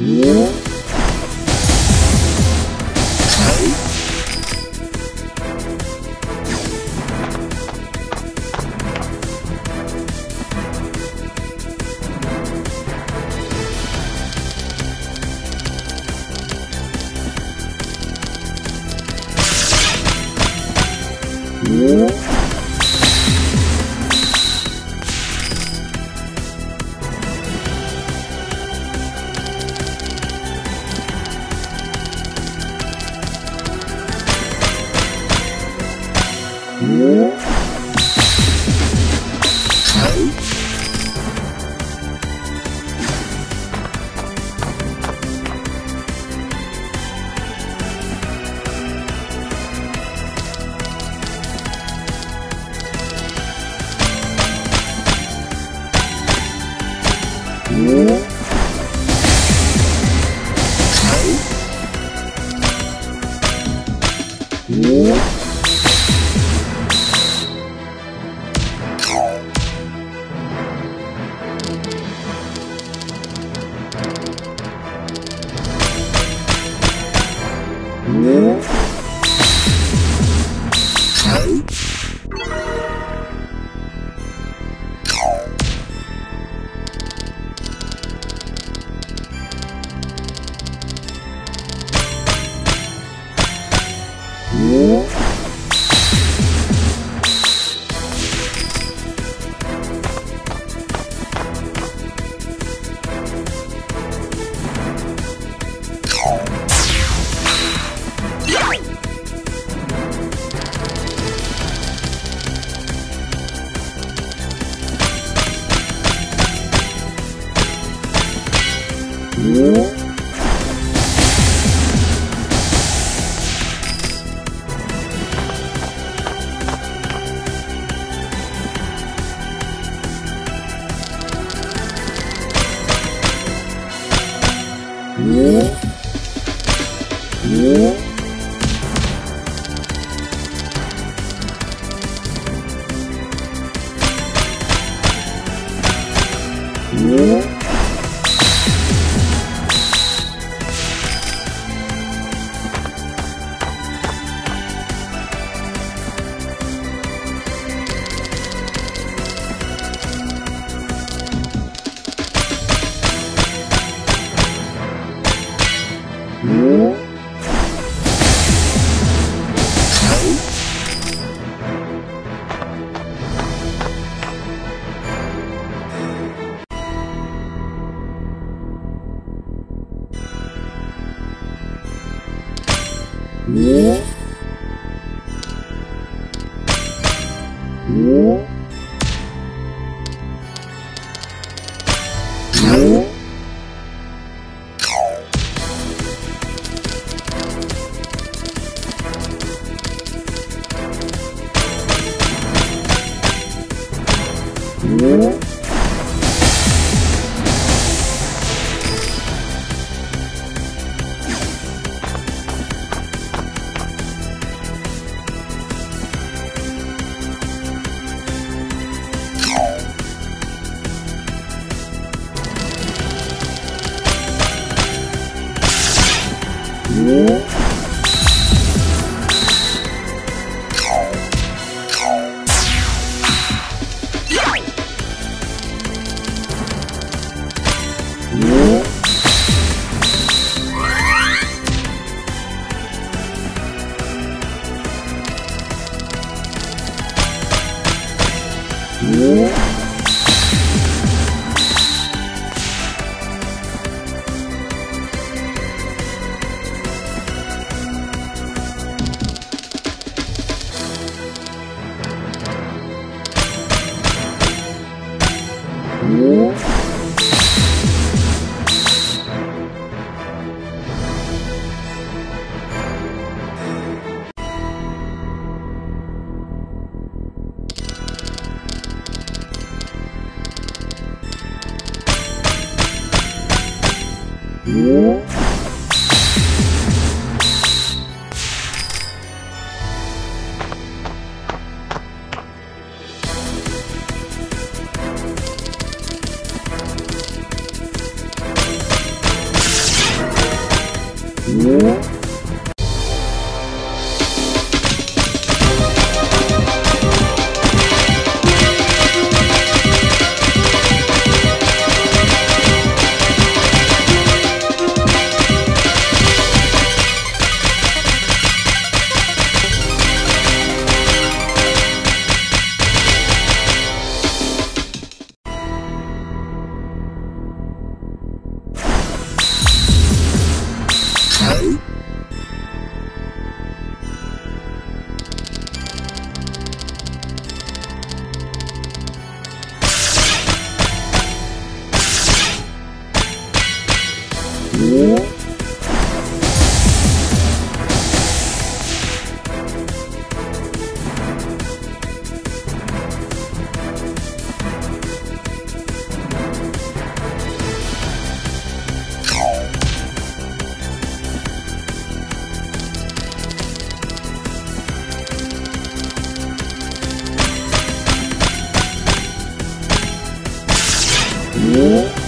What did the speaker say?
Yeah. Whoa. 네. 五 Música 五。